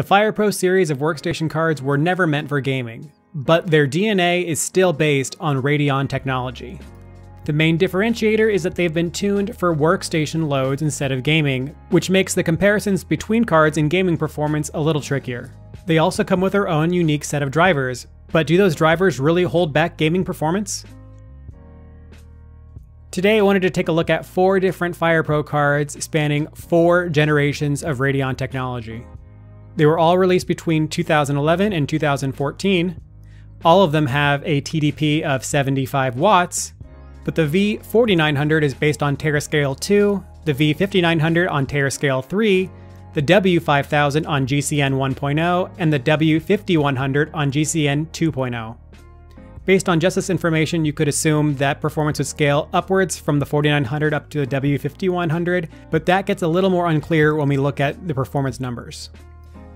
The FirePro series of workstation cards were never meant for gaming, but their DNA is still based on Radeon technology. The main differentiator is that they've been tuned for workstation loads instead of gaming, which makes the comparisons between cards and gaming performance a little trickier. They also come with their own unique set of drivers, but do those drivers really hold back gaming performance? Today I wanted to take a look at four different FirePro cards spanning four generations of Radeon technology. They were all released between 2011 and 2014. All of them have a TDP of 75 watts, but the V4900 is based on Terascale 2, the V5900 on Terascale 3, the W5000 on GCN 1.0, and the W5100 on GCN 2.0. Based on just this information, you could assume that performance would scale upwards from the 4900 up to the W5100, but that gets a little more unclear when we look at the performance numbers.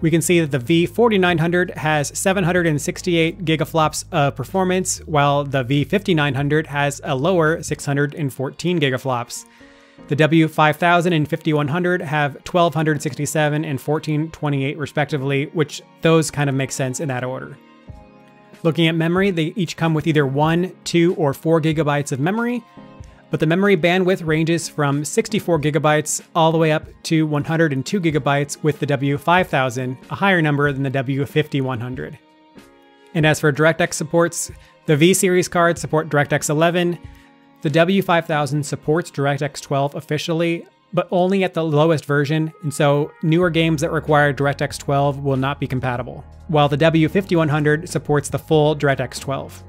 We can see that the V4900 has 768 gigaflops of performance, while the V5900 has a lower 614 gigaflops. The W5000 and 5100 have 1267 and 1428 respectively, which those kind of make sense in that order. Looking at memory, they each come with either 1, 2, or 4 gigabytes of memory, but the memory bandwidth ranges from 64 gigabytes all the way up to 102 gigabytes with the W5000, a higher number than the W5100. And as for DirectX supports, the V series cards support DirectX 11, the W5000 supports DirectX 12 officially, but only at the lowest version, and so newer games that require DirectX 12 will not be compatible, while the W5100 supports the full DirectX 12.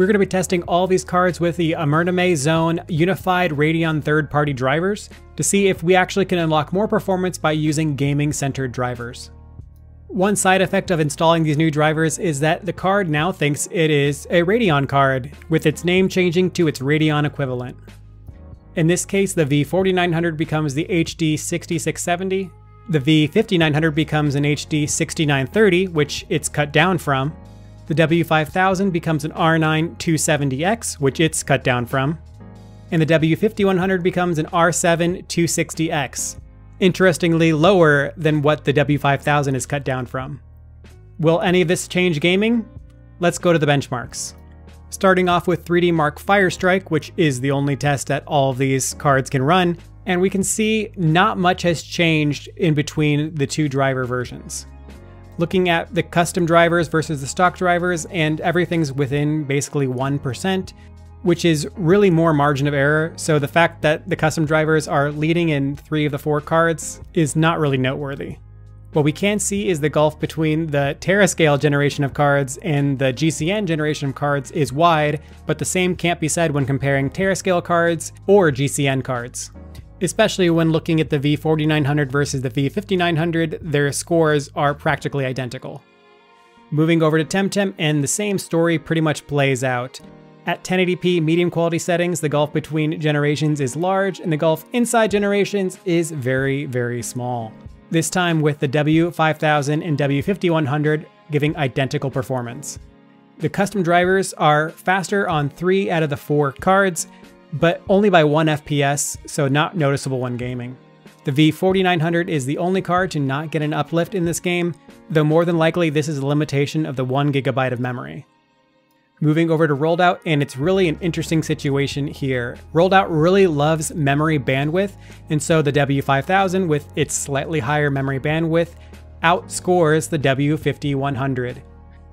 We're going to be testing all these cards with the Amernime Zone Unified Radeon third-party drivers to see if we actually can unlock more performance by using gaming-centered drivers. One side effect of installing these new drivers is that the card now thinks it is a Radeon card, with its name changing to its Radeon equivalent. In this case, the V4900 becomes the HD 6670, the V5900 becomes an HD 6930, which it's cut down from, the W5000 becomes an R9 270X, which it's cut down from, and the W5100 becomes an R7 260X, interestingly lower than what the W5000 is cut down from. Will any of this change gaming? Let's go to the benchmarks. Starting off with 3DMark Firestrike, which is the only test that all of these cards can run, and we can see not much has changed in between the two driver versions. Looking at the custom drivers versus the stock drivers, and everything's within basically 1%, which is really more margin of error. So the fact that the custom drivers are leading in three of the four cards is not really noteworthy. What we can see is the gulf between the Terascale generation of cards and the GCN generation of cards is wide, but the same can't be said when comparing Terascale cards or GCN cards. Especially when looking at the V4900 versus the V5900, their scores are practically identical. Moving over to Temtem, and the same story pretty much plays out. At 1080p medium quality settings, the gulf between generations is large, and the gulf inside generations is very, very small this time with the W5000 and W5100 giving identical performance. The custom drivers are faster on three out of the four cards, but only by 1 FPS, so not noticeable when gaming. The V4900 is the only card to not get an uplift in this game, though more than likely this is a limitation of the 1GB of memory. Moving over to Rolled Out, and it's really an interesting situation here. Rolled Out really loves memory bandwidth, and so the W5000 with its slightly higher memory bandwidth outscores the W5100.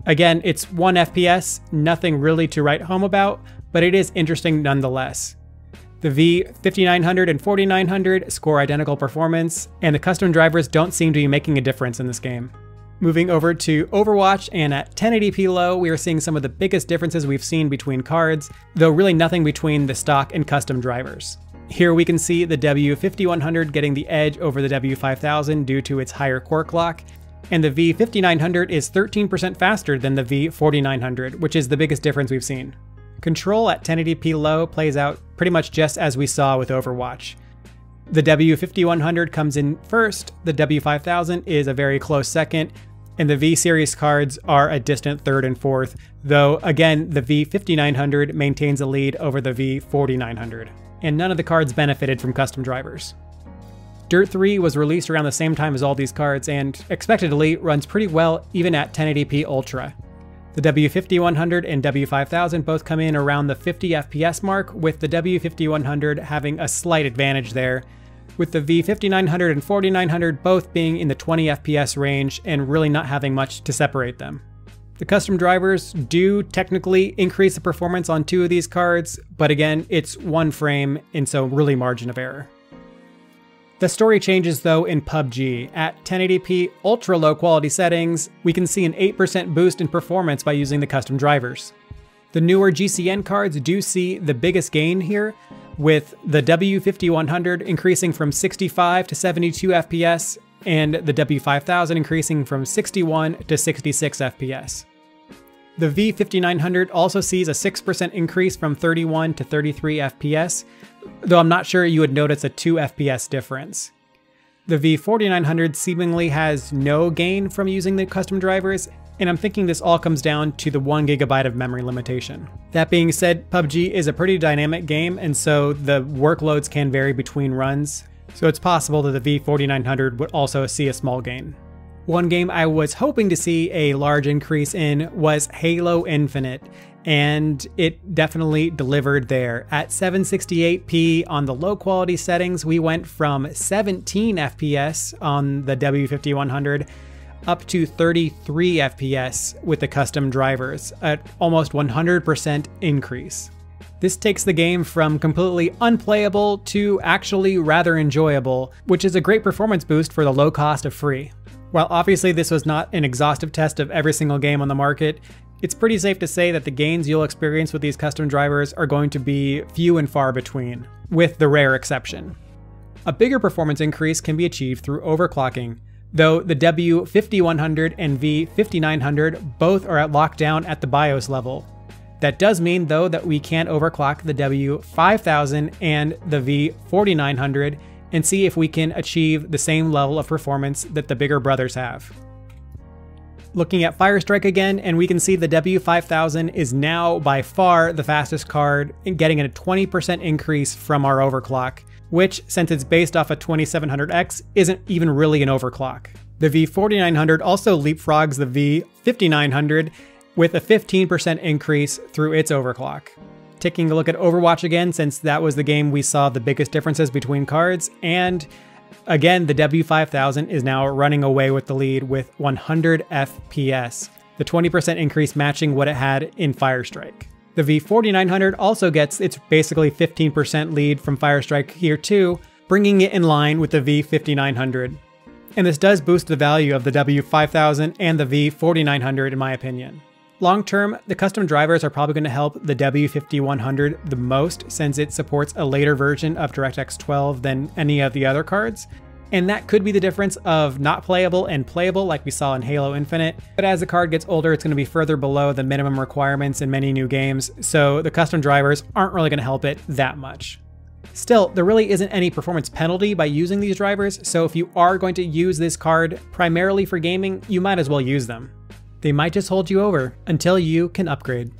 Again, it's 1 FPS, nothing really to write home about, but it is interesting nonetheless. The V5900 and 4900 score identical performance, and the custom drivers don't seem to be making a difference in this game. Moving over to Overwatch, and at 1080p low, we are seeing some of the biggest differences we've seen between cards, though really nothing between the stock and custom drivers. Here we can see the W5100 getting the edge over the W5000 due to its higher core clock, and the V5900 is 13% faster than the V4900, which is the biggest difference we've seen. Control at 1080p low plays out pretty much just as we saw with Overwatch. The W5100 comes in first, the W5000 is a very close second, and the V series cards are a distant third and fourth, though again, the V5900 maintains a lead over the V4900. And none of the cards benefited from custom drivers. Dirt 3 was released around the same time as all these cards and expectedly runs pretty well even at 1080p Ultra. The W5100 and W5000 both come in around the 50 FPS mark, with the W5100 having a slight advantage there, with the V5900 and 4900 both being in the 20 FPS range and really not having much to separate them. The custom drivers do technically increase the performance on two of these cards, but again, it's one frame, and so really margin of error. The story changes though in PUBG. At 1080p ultra low quality settings, we can see an 8% boost in performance by using the custom drivers. The newer GCN cards do see the biggest gain here, with the W5100 increasing from 65 to 72 FPS and the W5000 increasing from 61 to 66 FPS. The V5900 also sees a 6% increase from 31 to 33 FPS, though I'm not sure you would notice a 2 FPS difference. The V4900 seemingly has no gain from using the custom drivers, and I'm thinking this all comes down to the 1GB of memory limitation. That being said, PUBG is a pretty dynamic game, and so the workloads can vary between runs, so it's possible that the V4900 would also see a small gain. One game I was hoping to see a large increase in was Halo Infinite, and it definitely delivered there. At 768p on the low quality settings, we went from 17 FPS on the W5100 up to 33 FPS with the custom drivers, at almost 100% increase. This takes the game from completely unplayable to actually rather enjoyable, which is a great performance boost for the low cost of free. While obviously this was not an exhaustive test of every single game on the market, it's pretty safe to say that the gains you'll experience with these custom drivers are going to be few and far between, with the rare exception. A bigger performance increase can be achieved through overclocking, though the W5100 and V5900 both are at lockdown at the BIOS level, that does mean, though, that we can overclock the W5000 and the V4900 and see if we can achieve the same level of performance that the bigger brothers have. Looking at Firestrike again, and we can see the W5000 is now by far the fastest card, getting a 20% increase from our overclock, which, since it's based off a 2700X, isn't even really an overclock. The V4900 also leapfrogs the V5900 with a 15% increase through its overclock. Taking a look at Overwatch again, since that was the game we saw the biggest differences between cards, and again, the W5000 is now running away with the lead with 100 FPS, the 20% increase matching what it had in Firestrike. The V4900 also gets its basically 15% lead from Firestrike here too, bringing it in line with the V5900. And this does boost the value of the W5000 and the V4900 in my opinion. Long term, the custom drivers are probably going to help the W5100 the most since it supports a later version of DirectX 12 than any of the other cards. And that could be the difference of not playable and playable like we saw in Halo Infinite. But as the card gets older, it's going to be further below the minimum requirements in many new games, so the custom drivers aren't really going to help it that much. Still, there really isn't any performance penalty by using these drivers, so if you are going to use this card primarily for gaming, you might as well use them. They might just hold you over until you can upgrade.